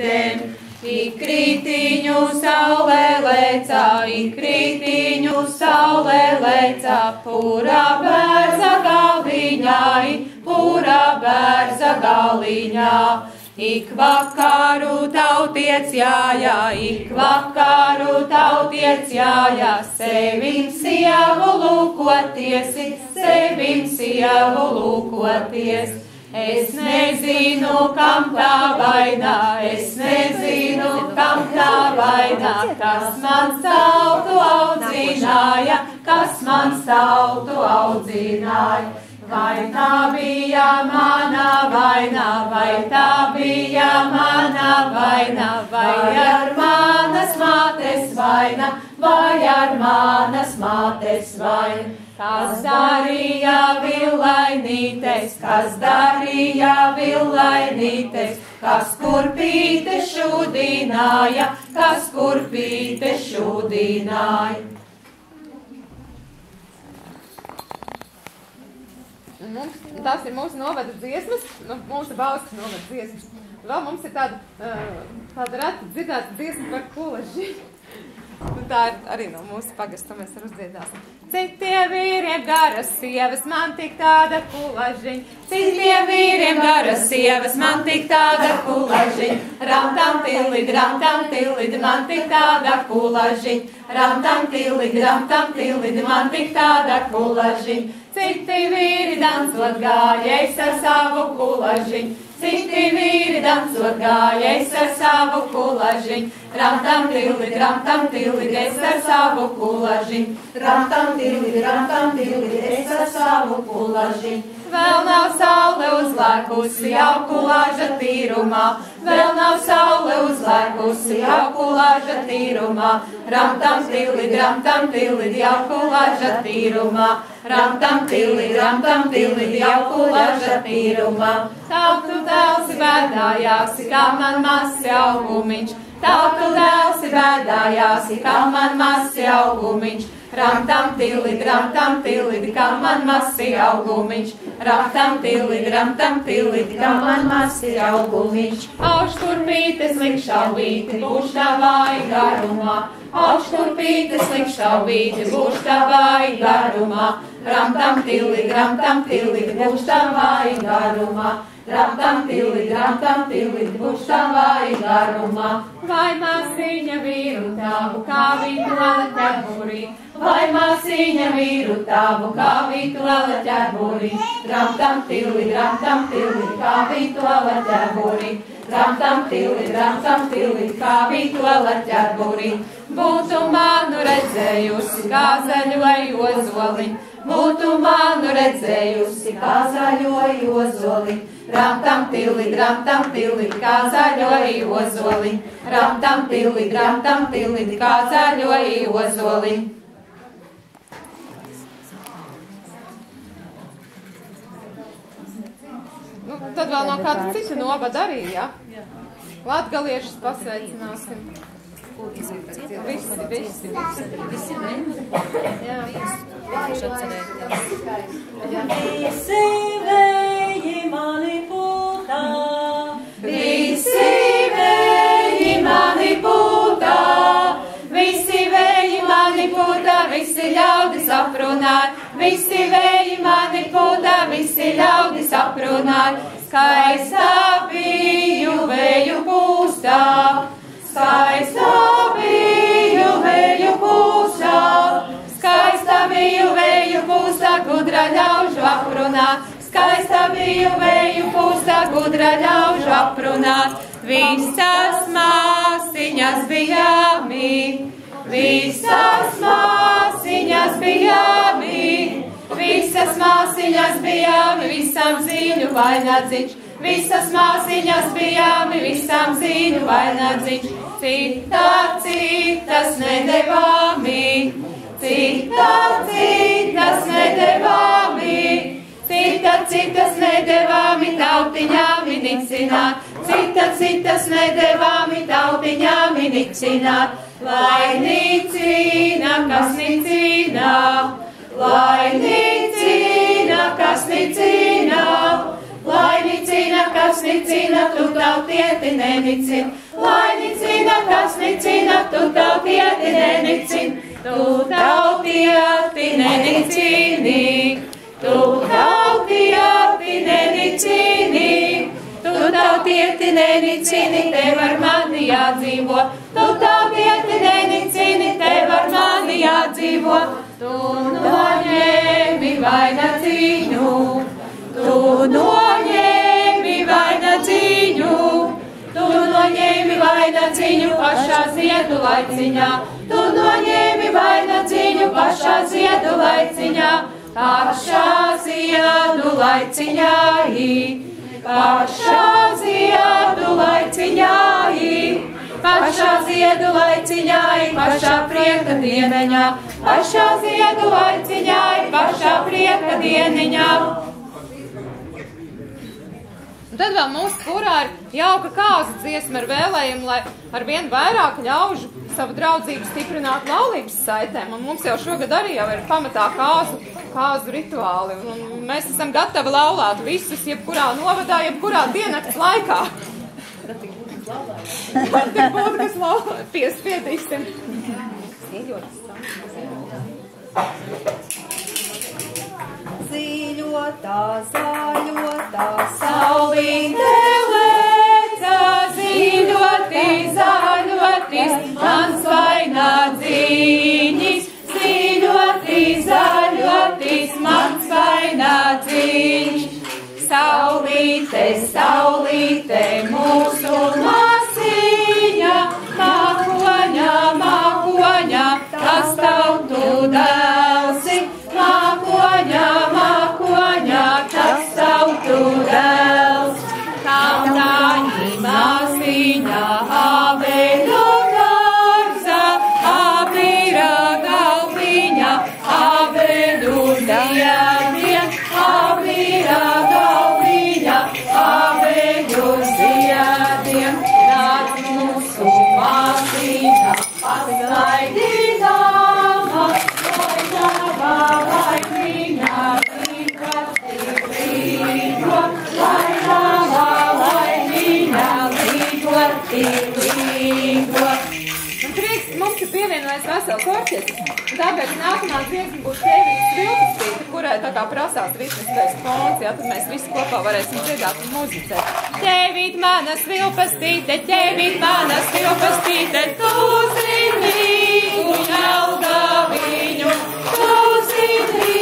tem. Ikrītiņu saulē lēcā, ikrītiņu saulē lēcā, pura bērza galiņai, pura bērza galiņā. Ik vakaru tautiec jājā, ik vakaru tautiec jājā, sevim sievu lūkoties, sevim sievu lūkoties. Es nezinu, kam tā vaina, es nezinu, kam tā vaina, kas man tautu audzināja, kas man tautu audzināja. Vai tā bija mana vaina, vai tā bija mana vaina, vai ar manas mātes vaina, vai ar manas mātes vaina. Kas darīja villainītes, kas darīja villainītes, kas kurpīte šūdināja, kas kurpīte šūdināja. Mums, tas ir mūsu novada dziesmas, nu, mūsu balsts novada dziesmas. Vēl mums ir tāda, tāda reta dzirdēta dziesma par kulaži. Nu, tā ir arī no mūsu pagasta, mēs arī uzdziedāsim. Citiem vīriem garas sievas, man tik tāda kulažiņa. Citiem vīriem garas sievas, man tik tāda kulažiņa. Ramtam tilid, ramtam tilid, man tik tāda kulažiņa. Ramtam tilid, ramtam tilid, man tik tāda kulažiņa. Citi vīri dansot gāja, es ar savu kulažiņu. Citi vīri dansot gāja, es ar savu kulažiņu. Ramtam tilid, ramtam tilid, es ar savu kulažiņu. Ramtam tilid, ramtam tilid, es ar savu kulažiņu. Vēl nav saule uzlēkusi jau kulāža tīrumā, vēl nav saule uzlēkusi jau kulāža tīrumā. Ramtam tilid, ramtam tilid, jau kulāža tīrumā. Ramtam tilid, ramtam tilid, jau kulāža tīrumā. Tautu dēls bēdājās, kā man mazs augumiņš. Tautu dēls bēdājās, kā man mazs augumiņš. Ramtam tilid, ramtam tilid, kā man mazs augumiņš. Ramtam tilid, ramtam tilid, kā man mazs augumiņš. Aušturpītes likšaubīti, būs tavai garumā. Aušturpītes likšaubīti, būs tavai garumā. Ramtam tilid, ramtam tilid, būs tavai garumā. Ramtam tilid, ramtam tilid, būs tavai garumā. Vai māsīņa vīru tavu, kā viņu lala ķerburī? Vai māsīņa vīru tavu, kā viņu lala ķerburī? Ramtam tilid, ramtam tilid, kā viņu lala ķerburī. Ramtam tilid, ramtam tilid, kā viņu lala ķerburī. Būtu manu redzējusi, kā zaļoja ozoliņ. Būtu manu redzējusi, kā zaļoja ozoliņ. Ramtam tilid, ramtam tilid, kā zaļoja ozoliņ. Ramtam tilid, ramtam tilid, kā zaļoja ozoliņ. Nu, tad vēl no kāda cita novada arī, jā? Ja? Latgaliešus pasveicināsim. Visi, visi, visi. Visi, Jā. Visi vēji mani pūtā, Visi vēji mani pūtā, visi vēji mani pūtā, visi ļaudis aprunāja, visi vēji mani pūtā, visi ļaudis aprunāja, skaistā biju vēju pūstā, ļaužu aprunāt. Skaista biju vēju pūstā, gudra ļaužu aprunāt. Visas māsiņas bijāmi, visas māsiņas bijāmi, visas māsiņas bijāmi, visam zīļu vainadziņš. Visas māsiņas bijāmi, visam zīļu vainadziņš. Cita, citas nedevāmi, cita, citas nedevāmi. Cita, citas nedevāmi tautiņām inicināt, cita, citas nedevāmi tautiņām inicināt, lai nicina, kas nicina, lai nicina, kas nicina, lai nicina, kas nicina, tu tautieti nenicina, lai nicina, kas nicina, tu tautieti nenicini, tu tautieti nenicini, tu tautieti Tautieti nenicini, tev ar mani jādzīvo, tu tautieti nenicini, tev ar mani jādzīvo, tu noņēmi vainagdziņu, tu noņēmi vainagdziņu. Tu noņēmi vainagdziņu pašā ziedu laiciņā, tu noņēmi vainagdziņu pašā ziedu laiciņā, pašā ziedu laiciņā, pašā ziedu laiciņā, pašā ziedu laiciņā, pašā prieka dieneņā, pašā ziedu laiciņā, pašā prieka dieniņā. Un tad vēl mūsu kurā ir jauka kāzu dziesma ar vēlējumu, lai ar vien vairāk ļaužu savu draudzību stiprinātu laulības saitēm. Un mums jau šogad arī jau ir pamatā kāzu, kāzu rituāli. Un, mēs esam gatavi laulāt visus, jebkurā novadā, jebkurā diennakts laikā. Var tik būt, kas laulāt, piespiedīsim. Zīļotā, zāļotā, Saulīte Un prieks mums ir pievienojies vesels orķestris. Tāpēc nākamā dziesma būs Kevijas Vilkastīte, kurai tā kā prasās ritmiskais fons, ja tad mēs visi kopā varēsim dziedāt un muzicēt. Tevīt manas vilpastīte, tevīt manas vilpastīte, tu zini, un jauka viņu, tu zini,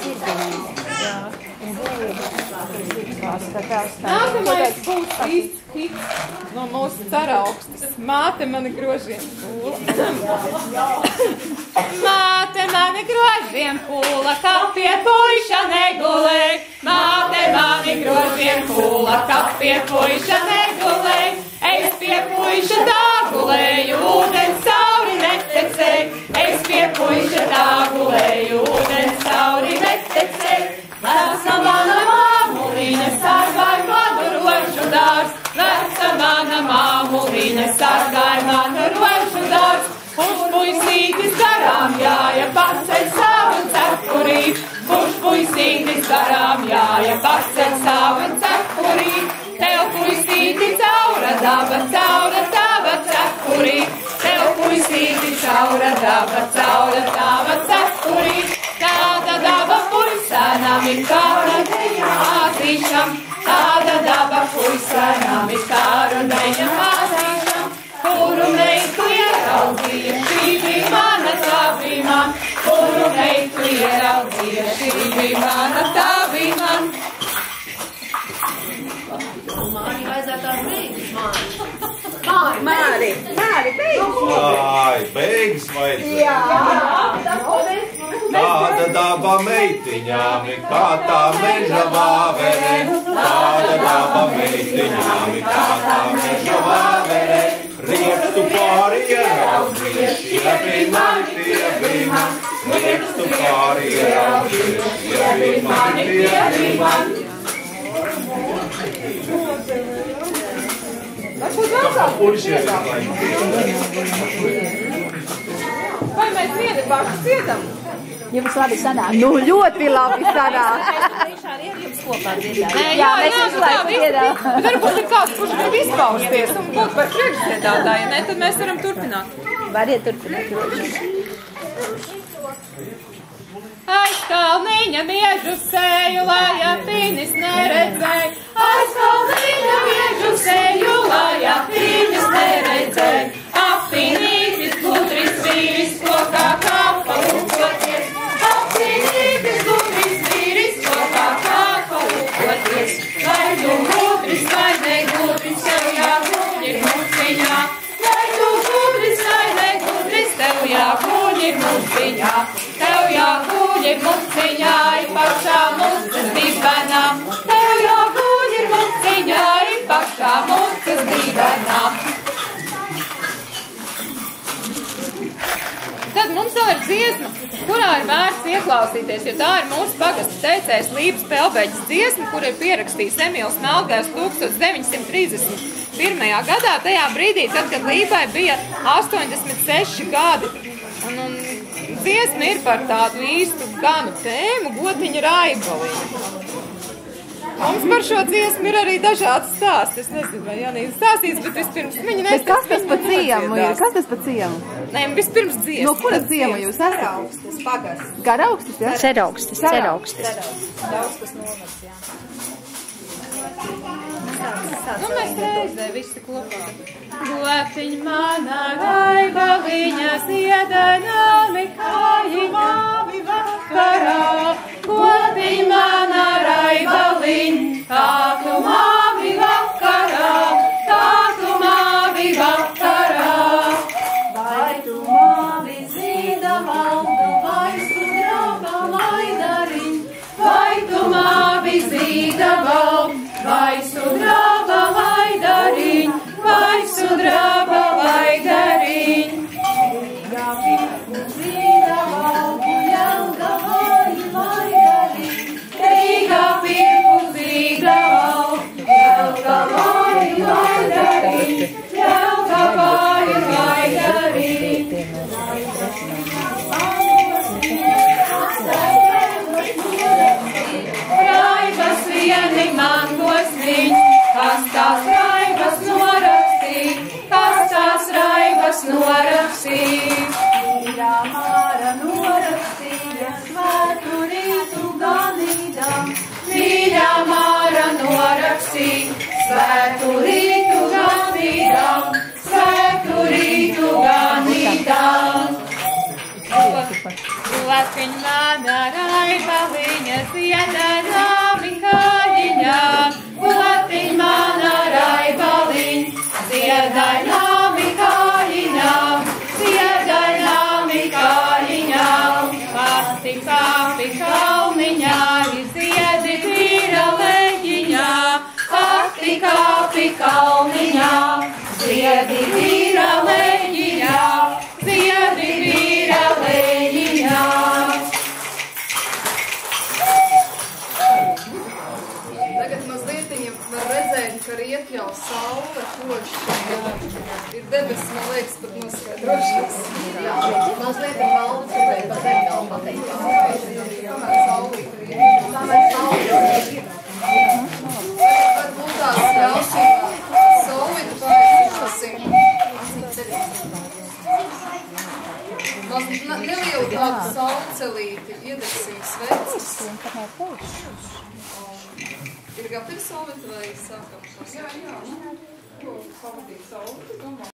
to izdarīja. Nākamais būs īsts hits no mūsu ceraugstas. Māte mani grožiem pūla. Māte mani grožiem pūla, kā pie puiša negulē. Māte mani grožiem pūla, kā pie puiša negulē. Es pie puiša tā gulēju, ūdens cauri netekēju. Es pie puiša tā gulēju, ūdens cauri netekēju. Veca mana māmuliņa sargāja manu rožu dārstu. Veca mana māmuliņa sargāja manu rožu dārstu. Kurš puisītis garām jāja paceļ savu cepurī. Kurš puisītis garām jāja paceļ savu cepurī. Tev puisīti caura daba, caura caura daba, caura tava cepurī. Tāda daba puisanam ir kāra deja mātīšam. Tāda daba puisanam ir kāra deja mātīšam. Kuru meitu ieraudzīja, šī bija mana tā man. Kuru meitu ieraudzīja, šī bija mana tā bija man. Māri vajadzētu tās beigas, Māri. Māri, Māri, beidz! Ai, beigas vajadzēja. Tāda daba meitiņām kā tā meža vāvere. Tāda daba meitiņām kā tā meža vāvere. Riekstu pāri ieraudzīja, šie bija mani, mani. Riekstu pāri ieraudzīja, šie bija mani, tie bija mani. Varbūt vēl kāds Puišiem dziedām. Vai mēs vieni paši dziedam? Jums labi sanāk. Nu, ļoti labi sanāk. Jā, mēs visu laiku dziedām. Varbūt ir kāds, kurš grib izpausties un būt par priekšsēdātāju, ja ne, tad mēs varam turpināt. Variet turpināt. Aiz kalniņa miežu sēju, lai apīnis neredzēja. Aiz kalniņa miežu sēju, lai apīnis neredzēja. Apīnītis gudris vīris, kokā kāpa lūkoties. Ir muciņā, ir pašā mucas dibenā. Tev jāguļ ir muciņā, ir pašā mucas dibenā. Tad mums vēl ir dziesma, kurā ir vērts ieklausīties, jo tā ir mūsu pagasta teicējs Līpas Pelbeģis dziesma, kur ir pierakstījis Emīls Melgājs 1931. gadā, tajā brīdī, tad, kad Līpai bija 86 gadi. Un, un dziesma ir par tādu īstu ganu tēmu, gotiņa raibaliņu. Mums par šo dziesmu ir arī dažādi stāsti. Es nezinu, vai Janīna stāstīs, bet vispirms viņa Bet kas tas pa viņa ciemu ir? Kas tas pa ciemu? Nē, vispirms dziesma. No kuras dziesma. jūs esat? Augstas, pagasts. Garaugstas, jā? Ceraugstis, ceraugstis. Daudz kas novads, jā. Nu, mēs reizē visi kopā. Gotiņ manā raibaliņa ziedanāmi kāji svētu rītu ganīdam, svētu rītu ganīdam. Lapiņ mana raiba viņa ziedanāmi liekas, pat noskaidrošas. Mazliet ir malda, bet pat arī nav pateikt. Kamēr saulīt ir. Varbūt tās ļausim saulīt paēsim. Maz ne- nelielu tādu saucelīti iedegsim sveces. Ir gatavi saulīt vai sākam? Jā, jā. Ko pavadīt saulīt?